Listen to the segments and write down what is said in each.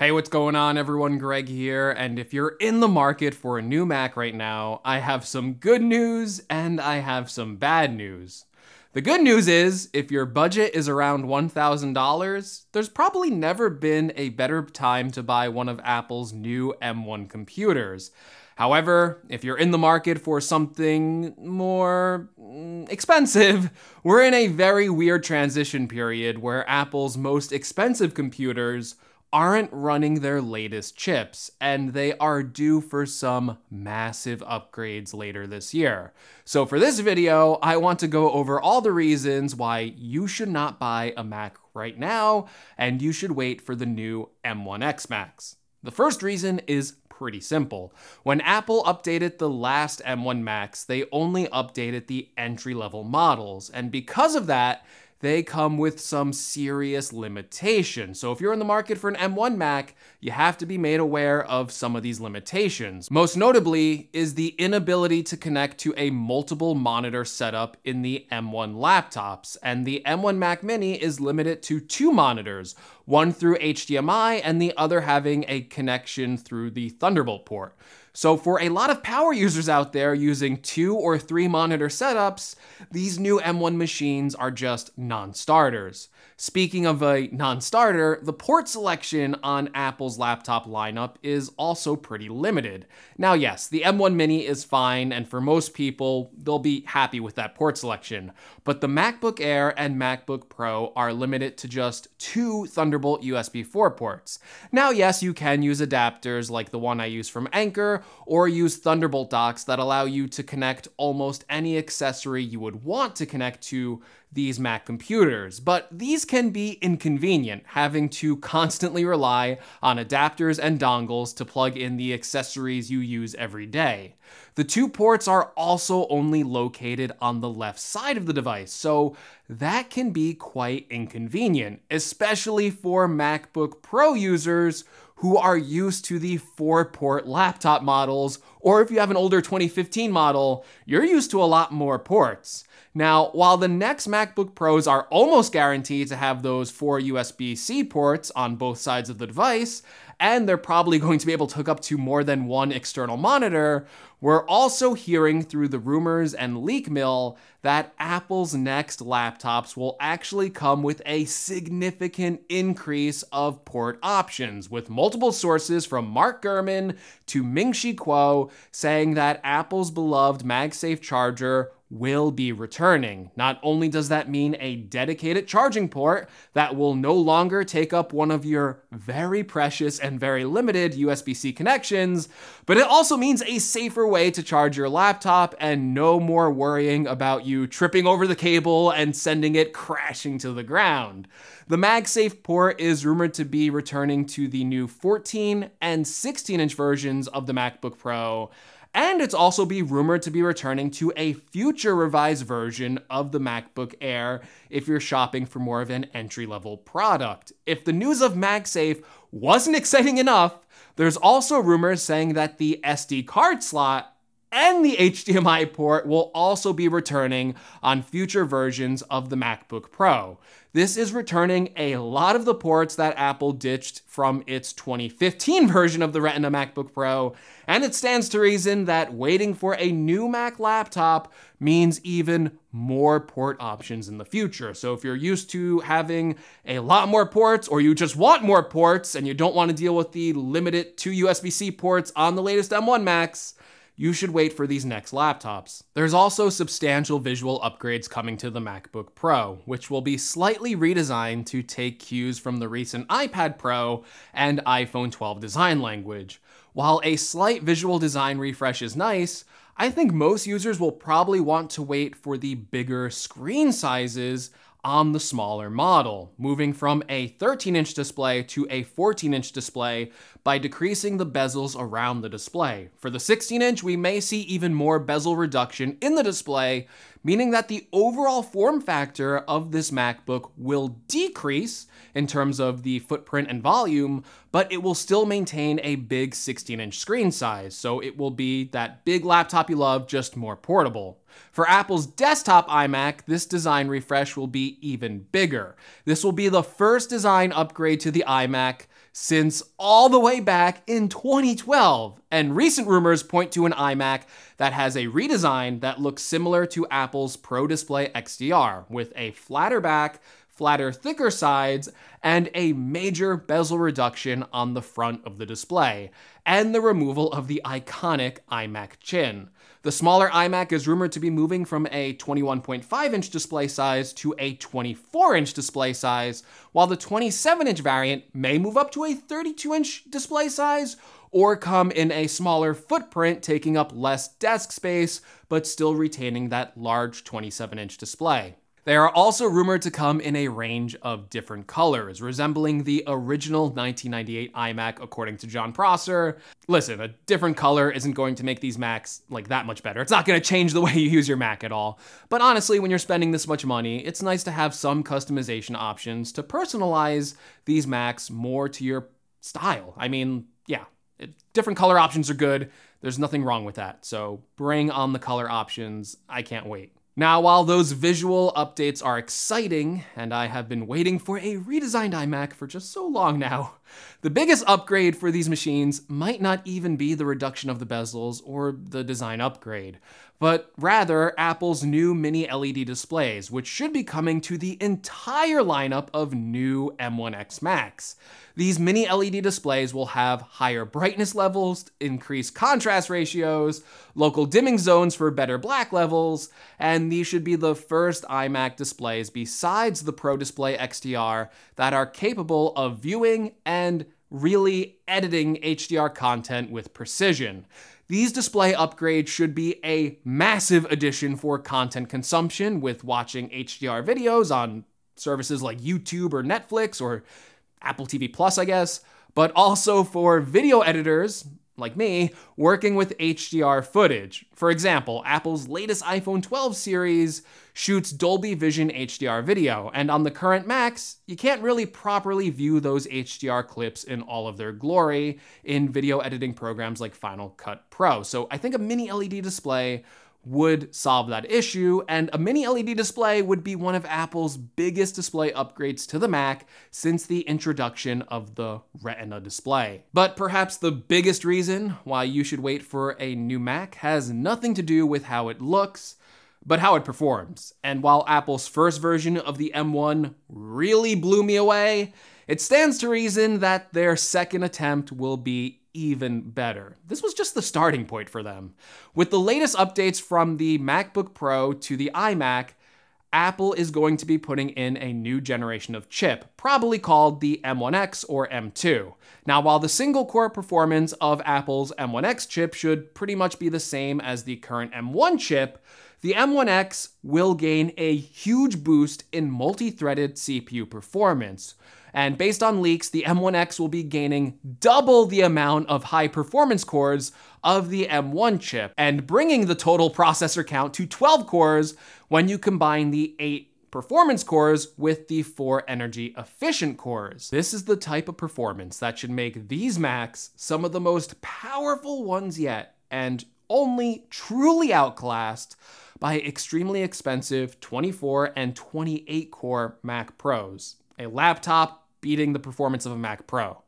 Hey, what's going on everyone? Greg here, and if you're in the market for a new Mac right now, I have some good news and I have some bad news. The good news is, if your budget is around $1,000, there's probably never been a better time to buy one of Apple's new M1 computers. However, if you're in the market for something more mm, expensive, we're in a very weird transition period where Apple's most expensive computers aren't running their latest chips, and they are due for some massive upgrades later this year. So for this video, I want to go over all the reasons why you should not buy a Mac right now, and you should wait for the new M1X Macs. The first reason is pretty simple. When Apple updated the last M1 Macs, they only updated the entry level models, and because of that, they come with some serious limitations. So if you're in the market for an M1 Mac, you have to be made aware of some of these limitations. Most notably is the inability to connect to a multiple monitor setup in the M1 laptops. And the M1 Mac Mini is limited to two monitors, one through HDMI and the other having a connection through the Thunderbolt port. So for a lot of power users out there using two or three monitor setups, these new M1 machines are just non-starters. Speaking of a non-starter, the port selection on Apple's laptop lineup is also pretty limited. Now yes, the M1 Mini is fine, and for most people, they'll be happy with that port selection. But the MacBook Air and MacBook Pro are limited to just two Thunderbolt USB 4 ports. Now yes, you can use adapters like the one I use from Anker, or use Thunderbolt docks that allow you to connect almost any accessory you would want to connect to these Mac computers, but these can be inconvenient, having to constantly rely on adapters and dongles to plug in the accessories you use every day. The two ports are also only located on the left side of the device, so that can be quite inconvenient, especially for MacBook Pro users who are used to the four port laptop models, or if you have an older 2015 model, you're used to a lot more ports. Now, while the next MacBook Pros are almost guaranteed to have those four USB-C ports on both sides of the device, and they're probably going to be able to hook up to more than one external monitor, we're also hearing through the rumors and leak mill that Apple's next laptops will actually come with a significant increase of port options, with multiple sources from Mark Gurman to Ming-Chi Kuo saying that Apple's beloved MagSafe charger will be returning. Not only does that mean a dedicated charging port that will no longer take up one of your very precious and very limited USB-C connections, but it also means a safer way to charge your laptop and no more worrying about you tripping over the cable and sending it crashing to the ground. The MagSafe port is rumored to be returning to the new 14 and 16 inch versions of the MacBook Pro, and it's also be rumored to be returning to a future revised version of the MacBook Air if you're shopping for more of an entry level product. If the news of MagSafe wasn't exciting enough, there's also rumors saying that the SD card slot and the HDMI port will also be returning on future versions of the MacBook Pro. This is returning a lot of the ports that Apple ditched from its 2015 version of the Retina MacBook Pro, and it stands to reason that waiting for a new Mac laptop means even more port options in the future. So if you're used to having a lot more ports, or you just want more ports and you don't want to deal with the limited two USB-C ports on the latest M1 Macs, you should wait for these next laptops. There's also substantial visual upgrades coming to the MacBook Pro, which will be slightly redesigned to take cues from the recent iPad Pro and iPhone 12 design language. While a slight visual design refresh is nice, I think most users will probably want to wait for the bigger screen sizes on the smaller model, moving from a 13 inch display to a 14 inch display by decreasing the bezels around the display. For the 16 inch, we may see even more bezel reduction in the display, meaning that the overall form factor of this MacBook will decrease in terms of the footprint and volume, but it will still maintain a big 16 inch screen size. So it will be that big laptop you love, just more portable. For Apple's desktop iMac, this design refresh will be even bigger. This will be the first design upgrade to the iMac since all the way back in 2012. And recent rumors point to an iMac that has a redesign that looks similar to Apple's Pro Display XDR, with a flatter back, flatter, thicker sides, and a major bezel reduction on the front of the display, and the removal of the iconic iMac chin. The smaller iMac is rumored to be moving from a 21.5 inch display size to a 24 inch display size, while the 27 inch variant may move up to a 32 inch display size or come in a smaller footprint, taking up less desk space, but still retaining that large 27 inch display. They are also rumored to come in a range of different colors, resembling the original 1998 iMac according to Jon Prosser. Listen, a different color isn't going to make these Macs like that much better. It's not going to change the way you use your Mac at all. But honestly, when you're spending this much money, it's nice to have some customization options to personalize these Macs more to your style. I mean, yeah, different color options are good. There's nothing wrong with that. So bring on the color options. I can't wait. Now, while those visual updates are exciting, and I have been waiting for a redesigned iMac for just so long now, the biggest upgrade for these machines might not even be the reduction of the bezels or the design upgrade, but rather Apple's new mini LED displays, which should be coming to the entire lineup of new M1X Macs. These mini LED displays will have higher brightness levels, increased contrast ratios, local dimming zones for better black levels, and these should be the first iMac displays besides the Pro Display XDR that are capable of viewing and really editing HDR content with precision. These display upgrades should be a massive addition for content consumption with watching HDR videos on services like YouTube or Netflix or Apple TV Plus, I guess, but also for video editors like me working with HDR footage. For example, Apple's latest iPhone 12 series shoots Dolby Vision HDR video, and on the current Macs, you can't really properly view those HDR clips in all of their glory in video editing programs like Final Cut Pro. So I think a mini LED display would solve that issue, and a mini LED display would be one of Apple's biggest display upgrades to the Mac since the introduction of the Retina display. But perhaps the biggest reason why you should wait for a new Mac has nothing to do with how it looks, but how it performs. And while Apple's first version of the M1 really blew me away, it stands to reason that their second attempt will be even better. This was just the starting point for them. With the latest updates from the MacBook Pro to the iMac, Apple is going to be putting in a new generation of chip, probably called the M1X or M2. Now, while the single core performance of Apple's M1X chip should pretty much be the same as the current M1 chip, the M1X will gain a huge boost in multi-threaded CPU performance, and based on leaks, the M1X will be gaining double the amount of high performance cores of the M1 chip, and bringing the total processor count to 12 cores when you combine the 8 performance cores with the 4 energy efficient cores. This is the type of performance that should make these Macs some of the most powerful ones yet, and only truly outclassed by extremely expensive 24 and 28 core Mac Pros. A laptop beating the performance of a Mac Pro.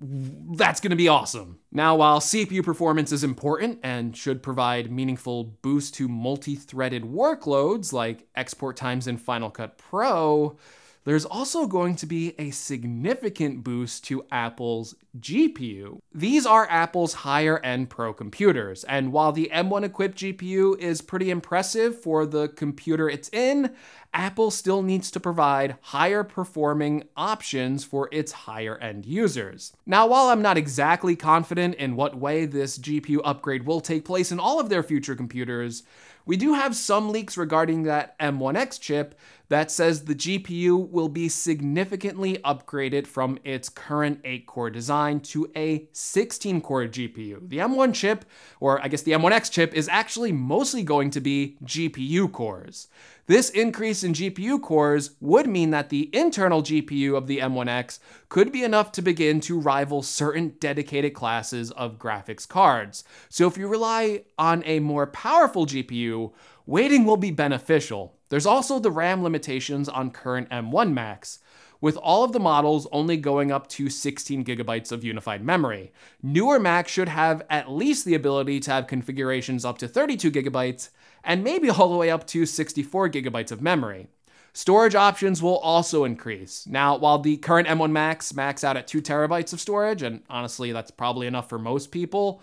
That's going to be awesome. Now, while CPU performance is important and should provide meaningful boost to multi-threaded workloads like export times in Final Cut Pro, there's also going to be a significant boost to Apple's GPU. These are Apple's higher end pro computers, and while the M1 equipped GPU is pretty impressive for the computer it's in, Apple still needs to provide higher performing options for its higher end users. Now, while I'm not exactly confident in what way this GPU upgrade will take place in all of their future computers, we do have some leaks regarding that M1X chip that says the GPU will be significantly upgraded from its current 8 core design to a 16 core GPU. The M1 chip, or I guess the M1X chip, is actually mostly going to be GPU cores. This increase in GPU cores would mean that the internal GPU of the M1X could be enough to begin to rival certain dedicated classes of graphics cards. So if you rely on a more powerful GPU, waiting will be beneficial. There's also the RAM limitations on current M1 Macs. with all of the models only going up to 16 gigabytes of unified memory. Newer Macs should have at least the ability to have configurations up to 32 gigabytes, and maybe all the way up to 64 gigabytes of memory. Storage options will also increase. Now, while the current M1 Macs max out at 2 terabytes of storage, and honestly, that's probably enough for most people,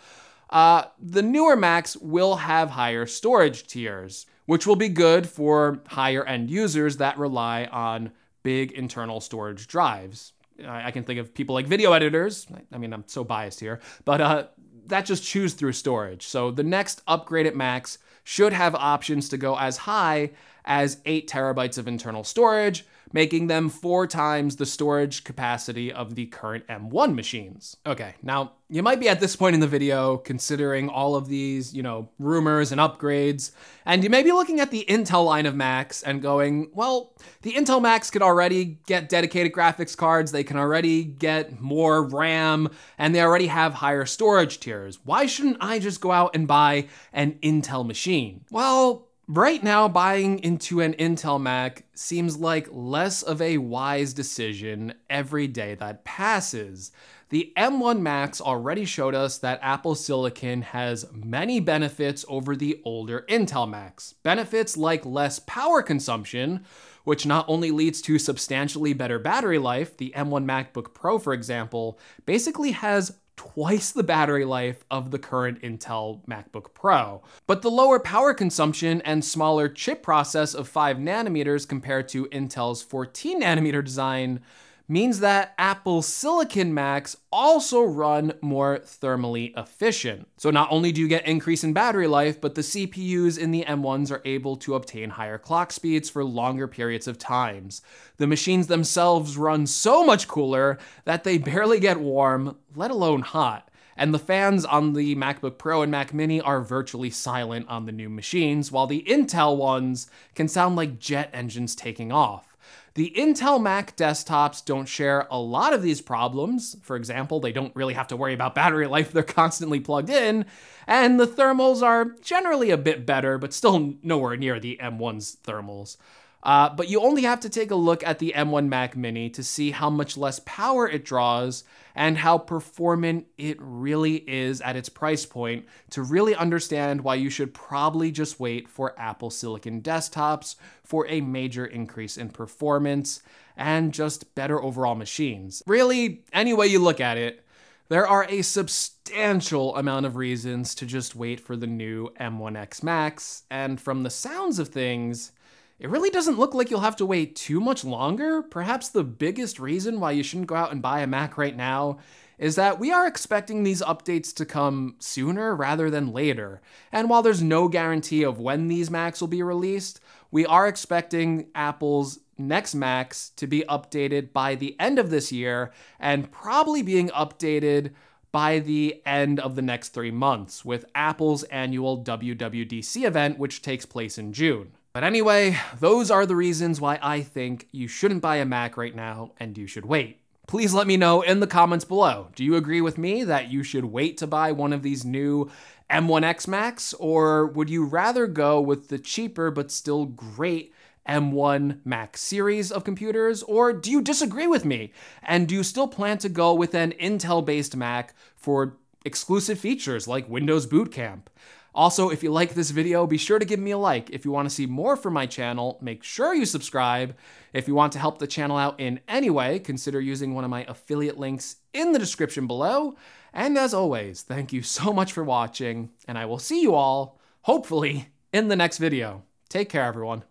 uh, the newer Macs will have higher storage tiers, which will be good for higher end users that rely on big internal storage drives. I can think of people like video editors. I mean, I'm so biased here, but uh, that just chews through storage. So the next upgraded Macs should have options to go as high as 8 terabytes of internal storage, making them four times the storage capacity of the current M1 machines. Okay, now you might be at this point in the video considering all of these, you know, rumors and upgrades, and you may be looking at the Intel line of Macs and going, well, the Intel Macs could already get dedicated graphics cards, they can already get more RAM, and they already have higher storage tiers. Why shouldn't I just go out and buy an Intel machine? Well, Right now, buying into an Intel Mac seems like less of a wise decision every day that passes. The M1 Macs already showed us that Apple Silicon has many benefits over the older Intel Macs. Benefits like less power consumption, which not only leads to substantially better battery life, the M1 MacBook Pro, for example, basically has twice the battery life of the current Intel MacBook Pro. But the lower power consumption and smaller chip process of 5 nanometers compared to Intel's 14 nanometer design means that Apple Silicon Macs also run more thermally efficient. So not only do you get increase in battery life, but the CPUs in the M1s are able to obtain higher clock speeds for longer periods of times. The machines themselves run so much cooler that they barely get warm, let alone hot. And the fans on the MacBook Pro and Mac Mini are virtually silent on the new machines, while the Intel ones can sound like jet engines taking off. The Intel Mac desktops don't share a lot of these problems. For example, they don't really have to worry about battery life, they're constantly plugged in, and the thermals are generally a bit better, but still nowhere near the M1's thermals. Uh, but you only have to take a look at the M1 Mac Mini to see how much less power it draws and how performant it really is at its price point to really understand why you should probably just wait for Apple Silicon desktops for a major increase in performance and just better overall machines. Really, any way you look at it, there are a substantial amount of reasons to just wait for the new M1X Macs, and from the sounds of things, it really doesn't look like you'll have to wait too much longer. Perhaps the biggest reason why you shouldn't go out and buy a Mac right now is that we are expecting these updates to come sooner rather than later. And while there's no guarantee of when these Macs will be released, we are expecting Apple's next Macs to be updated by the end of this year and probably being updated by the end of the next three months with Apple's annual WWDC event, which takes place in June. But anyway, those are the reasons why I think you shouldn't buy a Mac right now and you should wait. Please let me know in the comments below. Do you agree with me that you should wait to buy one of these new M1X Macs, or would you rather go with the cheaper but still great M1 Mac series of computers, or do you disagree with me? And do you still plan to go with an Intel based Mac for exclusive features like Windows Boot Camp? Also, if you like this video, be sure to give me a like. If you want to see more from my channel, make sure you subscribe. If you want to help the channel out in any way, consider using one of my affiliate links in the description below. And as always, thank you so much for watching, and I will see you all, hopefully, in the next video. Take care, everyone.